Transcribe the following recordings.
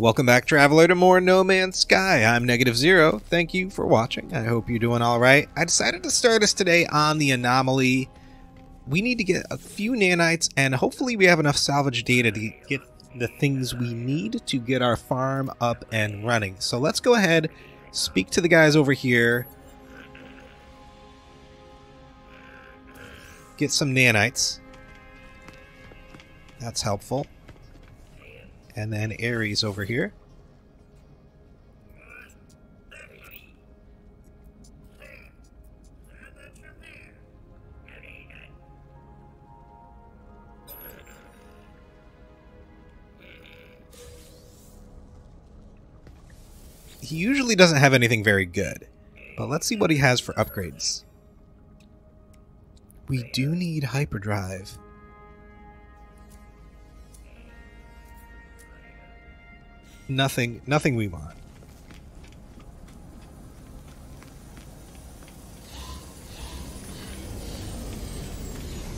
Welcome back, traveler, to more No Man's Sky. I'm Negative Zero. Thank you for watching. I hope you're doing all right. I decided to start us today on the anomaly. We need to get a few nanites, and hopefully we have enough salvage data to get the things we need to get our farm up and running. So let's go ahead, speak to the guys over here, get some nanites. That's helpful. And then Ares over here. He usually doesn't have anything very good, but let's see what he has for upgrades. We do need hyperdrive. Nothing, nothing we want.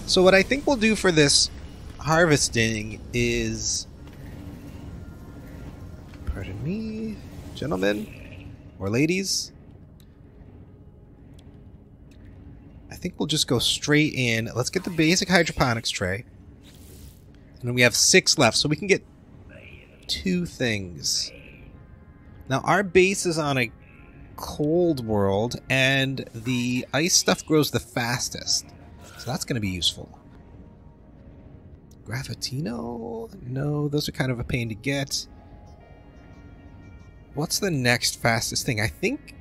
So what I think we'll do for this harvesting is... Pardon me, gentlemen or ladies. I think we'll just go straight in. Let's get the basic hydroponics tray. And we have six left, so we can get two things. Now, our base is on a cold world, and the ice stuff grows the fastest. So that's going to be useful. Gravitino? No, those are kind of a pain to get. What's the next fastest thing? I think...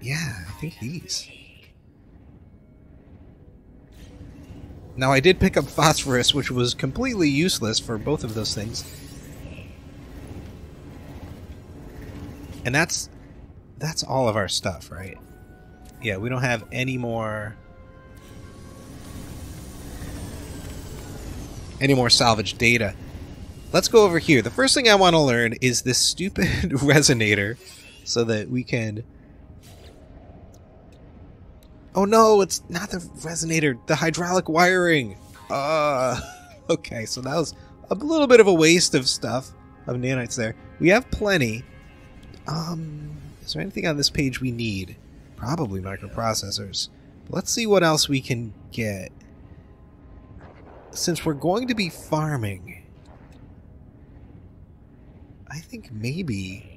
Yeah, I think these. Now, I did pick up phosphorus, which was completely useless for both of those things. And that's that's all of our stuff, right? Yeah, we don't have any more any more salvage data. Let's go over here. The first thing I want to learn is this stupid resonator so that we can Oh no, it's not the resonator, the hydraulic wiring. Uh okay, so that was a little bit of a waste of stuff of nanites there. We have plenty. Um, is there anything on this page we need? Probably microprocessors. But let's see what else we can get. Since we're going to be farming, I think maybe...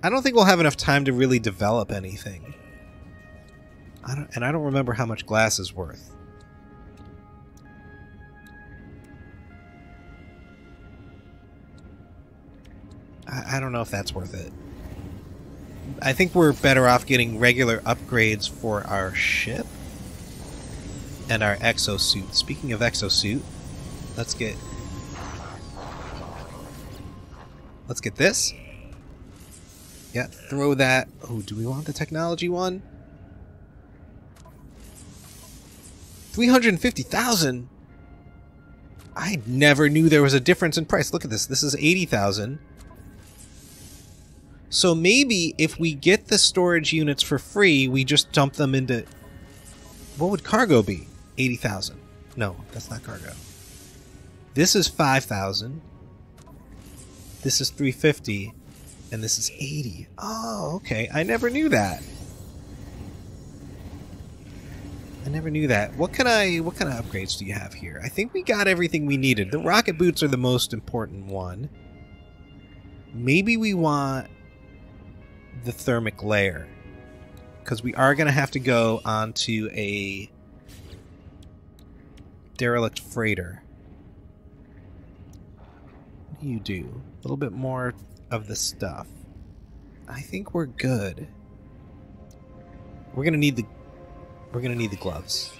I don't think we'll have enough time to really develop anything. I don't, and I don't remember how much glass is worth. I, don't know if that's worth it. I think we're better off getting regular upgrades for our ship and our exosuit. Speaking of exosuit, let's get let's get this. Yeah, throw that. Oh, do we want the technology one? 350,000? I never knew there was a difference in price. Look at this. This is 80,000. So maybe if we get the storage units for free, we just dump them into... What would cargo be? 80,000. No, that's not cargo. This is 5,000. This is 350. And this is 80. Oh, okay. I never knew that. I never knew that. What can I what kind of upgrades do you have here? I think we got everything we needed. The rocket boots are the most important one. Maybe we want the thermic layer. Because we are going to have to go onto a derelict freighter. What do you do? A little bit more of the stuff. I think we're good. We're going to need the we're to need the gloves.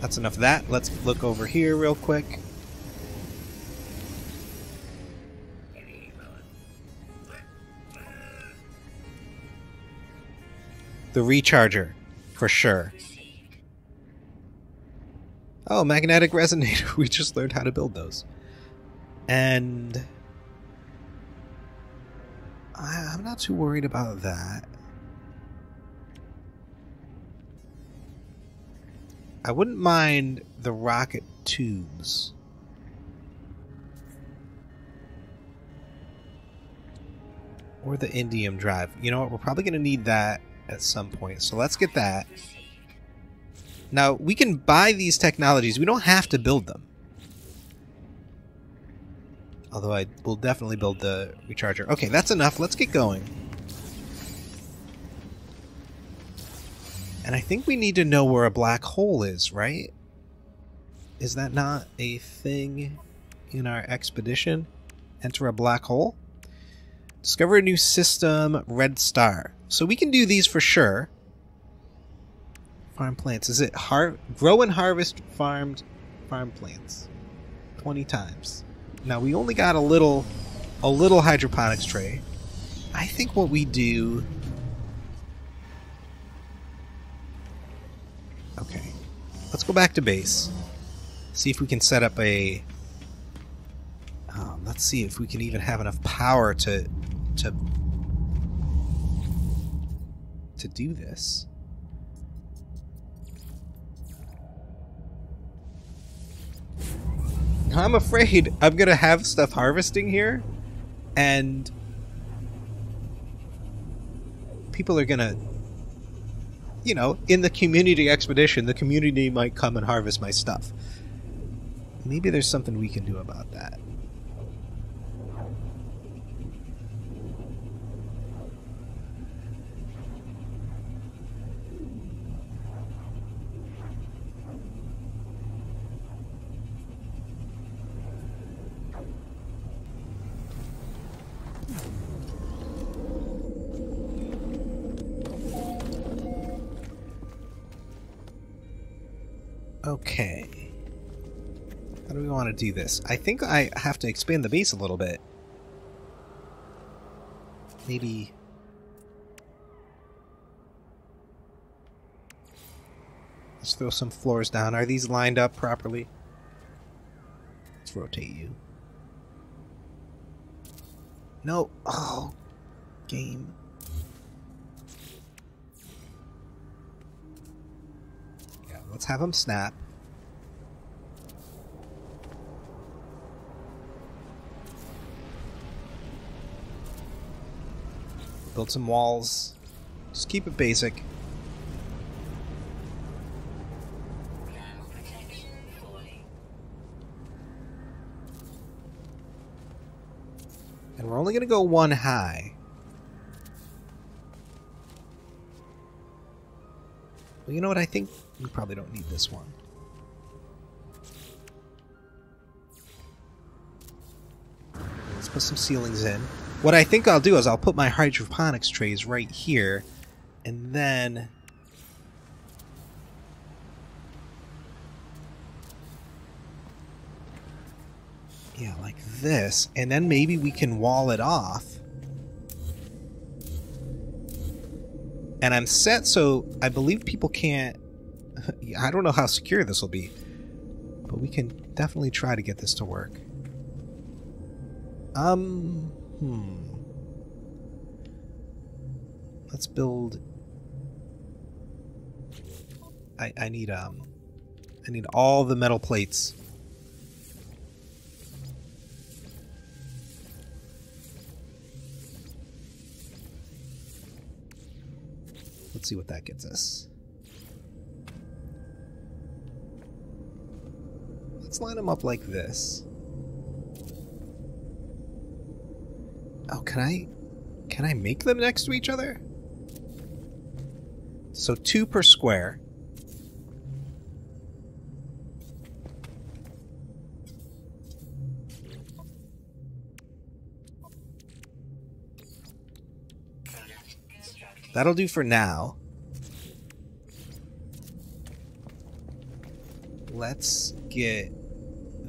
That's enough of that. Let's look over here real quick. The recharger, for sure. Oh, magnetic resonator. We just learned how to build those. And I, am not too worried about that. I wouldn't mind the rocket tubes. Or the indium drive. You know what? We're probably going to need that at some point. So let's get that. Now, we can buy these technologies. We don't have to build them. Although I will definitely build the recharger. Okay, that's enough. Let's get going. And I think we need to know where a black hole is, right? Is that not a thing in our expedition? Enter a black hole? Discover a new system, red star. So we can do these for sure. Farm plants. Is it har grow and harvest farmed farm plants? 20 times. Now we only got a little a little hydroponics tray. I think what we do Okay. Let's go back to base. See if we can set up a um, let's see if we can even have enough power to to to do this. I'm afraid I'm gonna have stuff harvesting here, and people are gonna, you know, in the community expedition, the community might come and harvest my stuff. Maybe there's something we can do about that. Okay. How do we want to do this? I think I have to expand the base a little bit. Maybe... Let's throw some floors down. Are these lined up properly? Let's rotate you. No. Oh. Game. Let's have them snap. Build some walls. Just keep it basic. And we're only going to go one high. Well, you know what? I think we probably don't need this one. Let's put some ceilings in. What I think I'll do is I'll put my hydroponics trays right here, and then... Yeah, like this, and then maybe we can wall it off. And I'm set so I believe people can't... I don't know how secure this will be, but we can definitely try to get this to work. Um... Hmm. Let's build... I, I need, um... I need all the metal plates. Let's see what that gets us. Line them up like this. Oh, can I... Can I make them next to each other? So two per square. That'll do for now. Let's get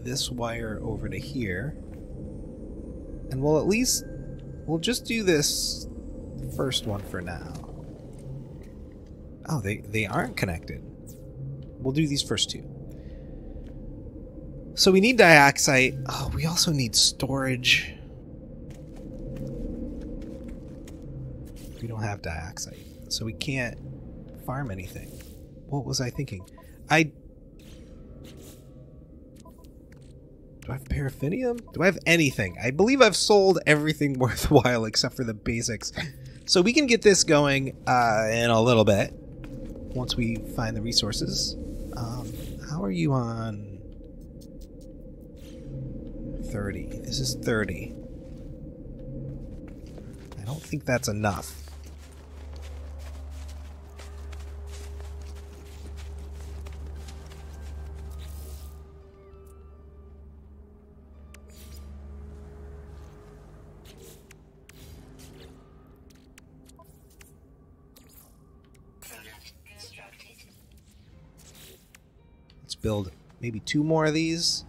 this wire over to here. And we'll at least We'll just do this first one for now. Oh, they, they aren't connected. We'll do these first two. So we need dioxite. Oh, we also need storage. We don't have dioxite, so we can't farm anything. What was I thinking? I Do I have paraffinium? Do I have anything? I believe I've sold everything worthwhile except for the basics. So we can get this going uh, in a little bit once we find the resources. Um, how are you on 30? This is 30. I don't think that's enough. Build maybe two more of these.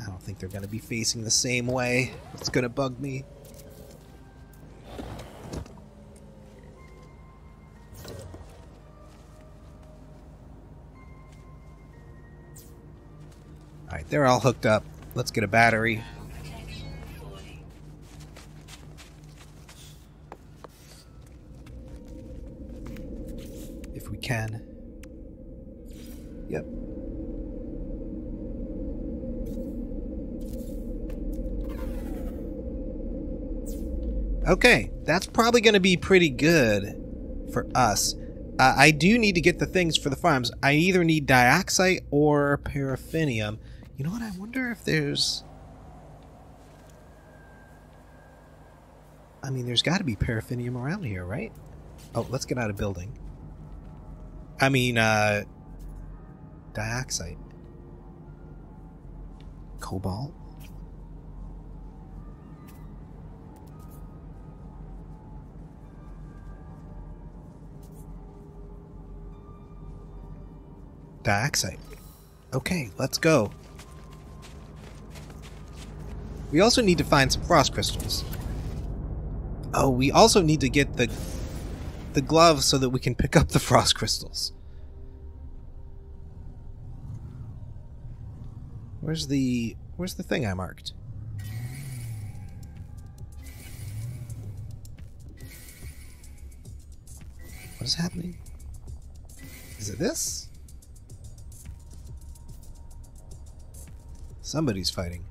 I don't think they're going to be facing the same way. It's going to bug me. Alright, they're all hooked up. Let's get a battery. If we can. Yep. Okay, that's probably going to be pretty good for us. Uh, I do need to get the things for the farms. I either need dioxite or paraffinium. You know what? I wonder if there's. I mean, there's got to be paraffinium around here, right? Oh, let's get out of building. I mean, uh, dioxite, cobalt. Dioxite. Okay, let's go. We also need to find some frost crystals. Oh, we also need to get the the glove so that we can pick up the frost crystals. Where's the where's the thing I marked? What is happening? Is it this? Somebody's fighting.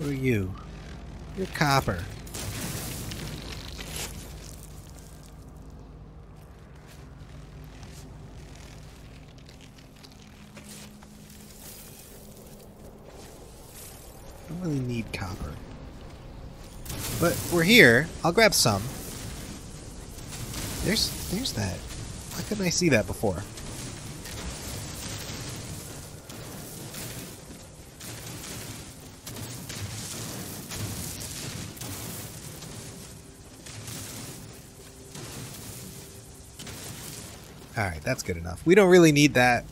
Who are you? You're copper. I don't really need copper. But we're here. I'll grab some. There's there's that. Why couldn't I see that before? Alright, that's good enough. We don't really need that.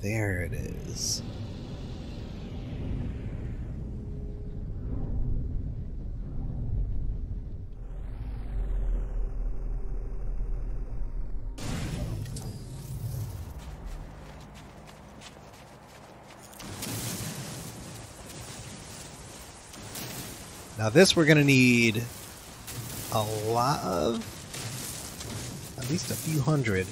There it is. Now this we're gonna need a lot of, at least a few hundred.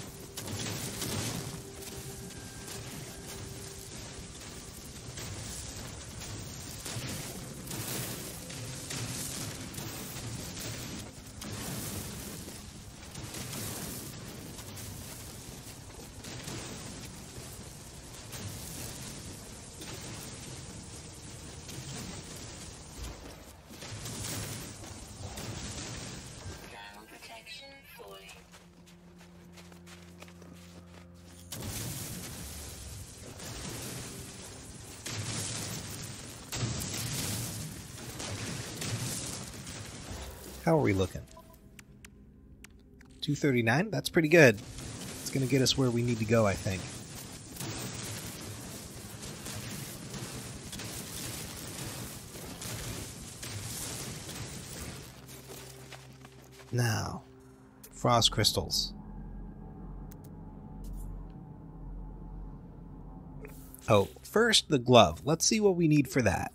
How are we looking? 239? That's pretty good. It's gonna get us where we need to go, I think. Now, frost crystals. Oh, first the glove. Let's see what we need for that.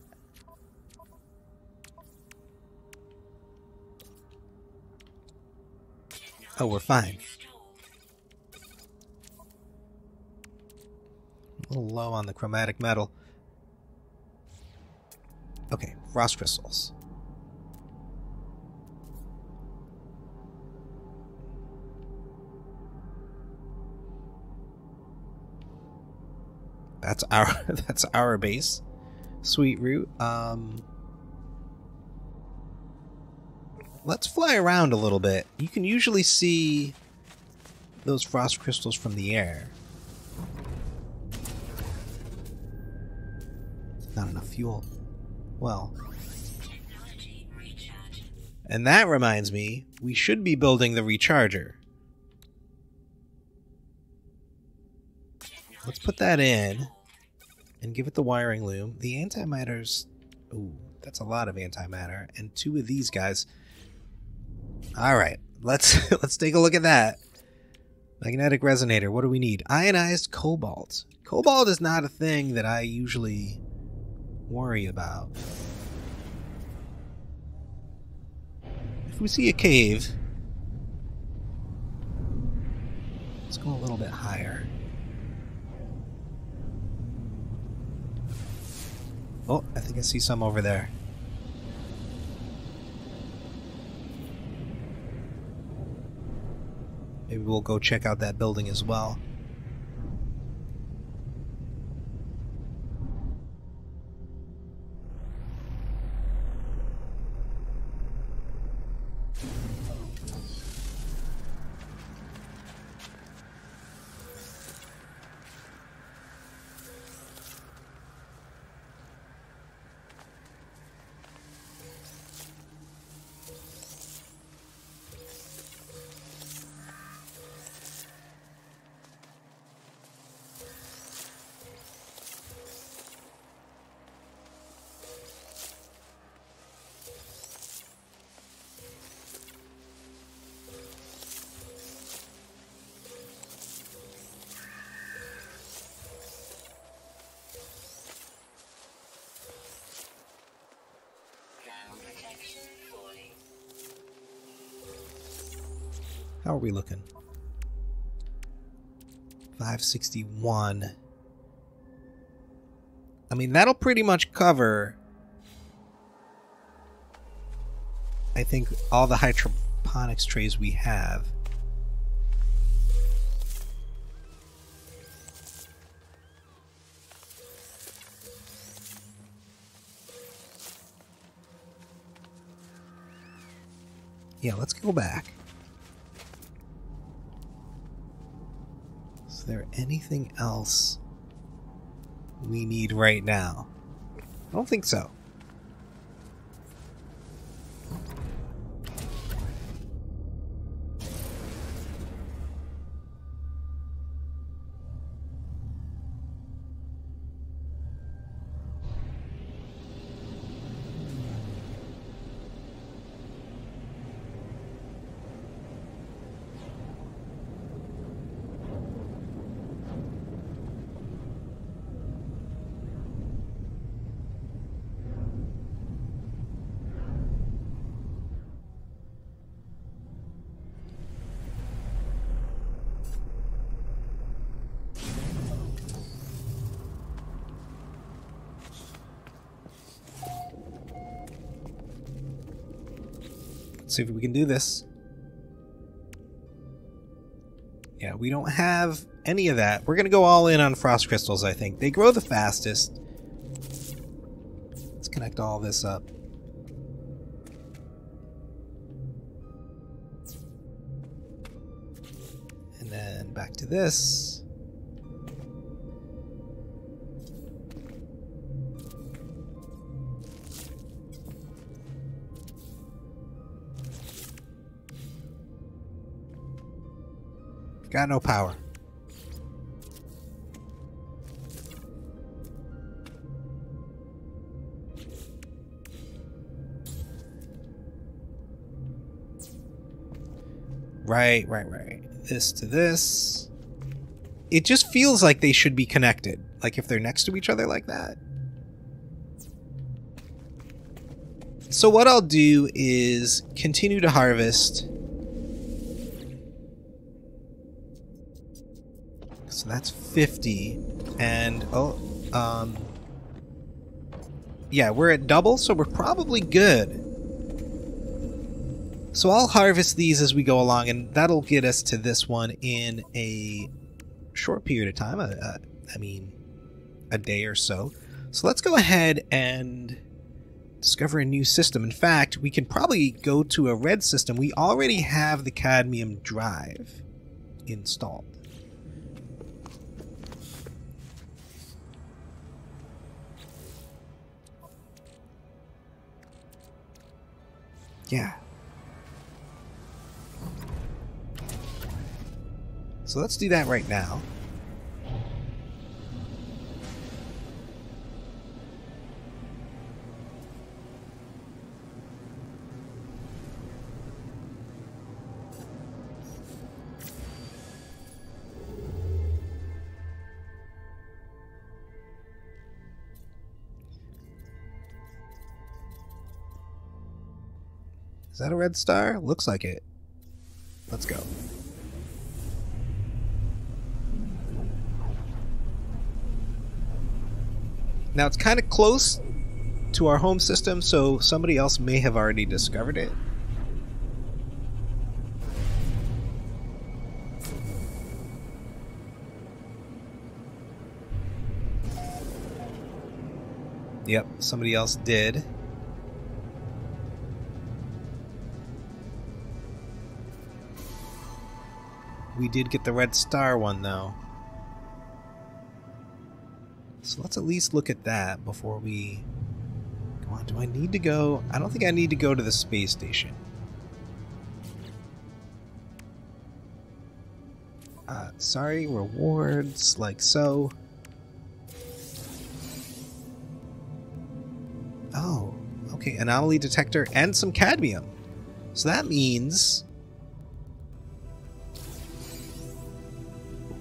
Oh, we're fine. A little low on the chromatic metal. Okay, frost crystals. That's our that's our base. Sweet root. Um Let's fly around a little bit. You can usually see those frost crystals from the air. Not enough fuel. Well. And that reminds me, we should be building the recharger. Let's put that in and give it the wiring loom. The antimatter's. Ooh, that's a lot of antimatter. And two of these guys. Alright, let's let's take a look at that. Magnetic resonator, what do we need? Ionized cobalt. Cobalt is not a thing that I usually worry about. If we see a cave, let's go a little bit higher. Oh, I think I see some over there. Maybe we'll go check out that building as well. How are we looking? 561. I mean, that'll pretty much cover, I think, all the hydroponics trays we have. Yeah, let's go back. There anything else we need right now? I don't think so. Let's see if we can do this. Yeah, we don't have any of that. We're going to go all in on frost crystals, I think. They grow the fastest. Let's connect all this up. And then back to this. Got no power. Right, right, right. This to this. it just feels like they should be connected. Like if they're next to each other like that. So what I'll do is continue to harvest. That's 50 and oh um yeah, we're at double, so we're probably good. So I'll harvest these as we go along, and that'll get us to this one in a short period of time. Uh, uh, I mean, a day or so. So let's go ahead and discover a new system. In fact, we can probably go to a red system. We already have the cadmium drive installed. Yeah. So let's do that right now. Is that a red star? Looks like it. Let's go. Now it's kind of close to our home system, so somebody else may have already discovered it. Yep, somebody else did. We did get the red star one, though. So let's at least look at that before we on. Do I need to go? I don't think I need to go to the space station. Uh, sorry, rewards, like so. Oh, okay, anomaly detector and some cadmium. So that means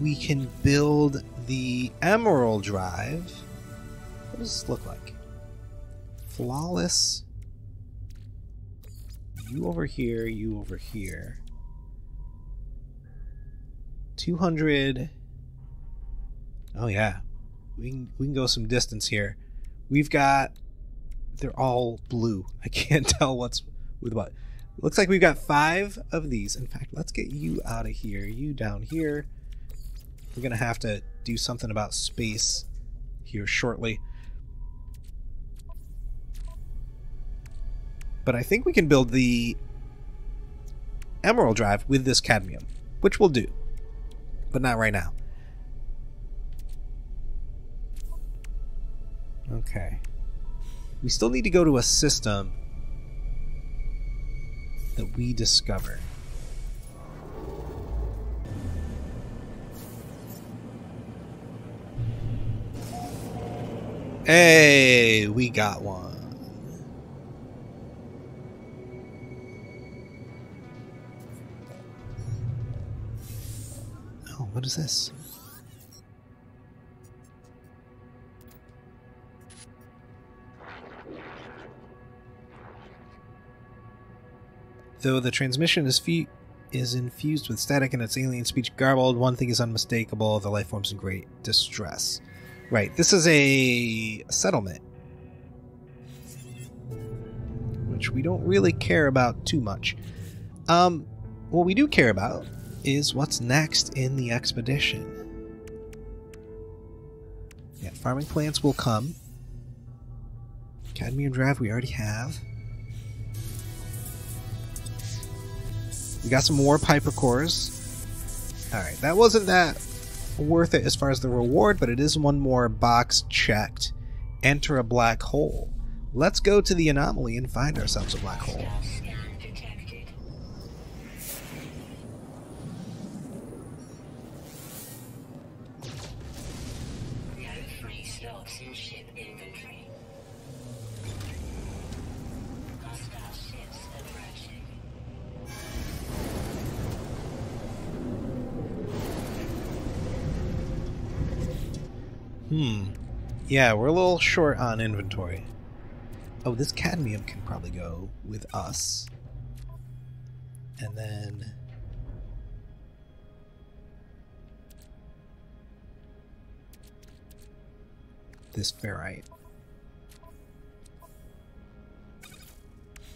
we can build the emerald drive. What does this look like? Flawless. You over here, you over here. 200. Oh yeah. We can, we can go some distance here. We've got they're all blue. I can't tell what's with what. Looks like we've got five of these. In fact, let's get you out of here. You down here. We're going to have to do something about space here shortly. But I think we can build the emerald drive with this cadmium, which we'll do. But not right now. Okay. We still need to go to a system that we discover. Hey, we got one. Oh, what is this? Though the transmission is fe- is infused with static and its alien speech garbled, one thing is unmistakable: the life form's in great distress. Right. This is a settlement. Which we don't really care about too much. Um, what we do care about is what's next in the expedition. Yeah, farming plants will come. Cadmium drive we already have. We got some more hyper cores. Alright, that wasn't that worth it as far as the reward, but it is one more box checked. Enter a black hole. Let's go to the anomaly and find ourselves a black hole. Hmm. Yeah, we're a little short on inventory. Oh, this cadmium can probably go with us. And then... This ferrite.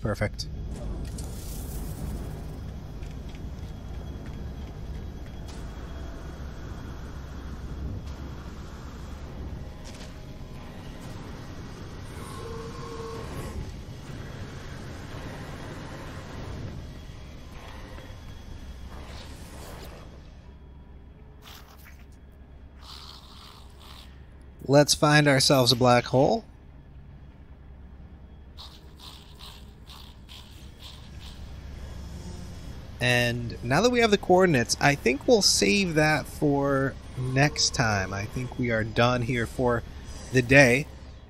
Perfect. Let's find ourselves a black hole. And now that we have the coordinates, I think we'll save that for next time. I think we are done here for the day.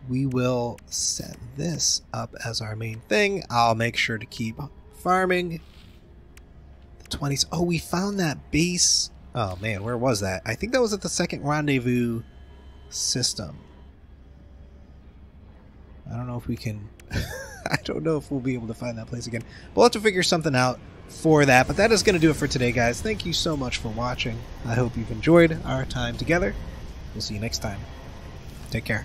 We will set this up as our main thing. I'll make sure to keep farming. The 20s. Oh, we found that base. Oh man, where was that? I think that was at the second rendezvous system. I don't know if we can. I don't know if we'll be able to find that place again. We'll have to figure something out for that. But that is going to do it for today, guys. Thank you so much for watching. I hope you've enjoyed our time together. We'll see you next time. Take care.